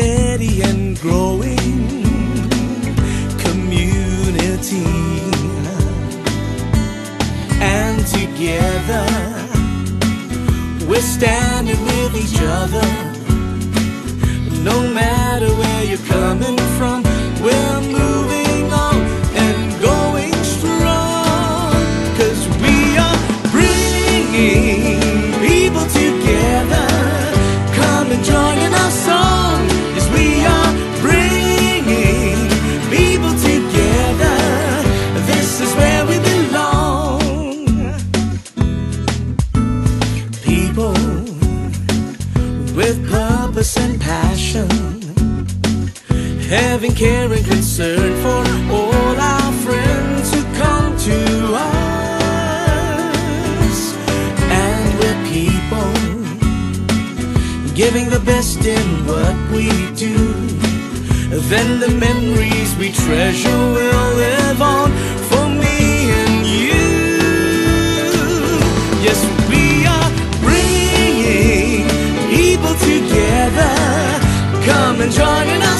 healthy and growing community. And together we're standing with purpose and passion, having care and concern for all our friends who come to us. And we're people giving the best in what we do. Then the memories we treasure will live on Come and join song.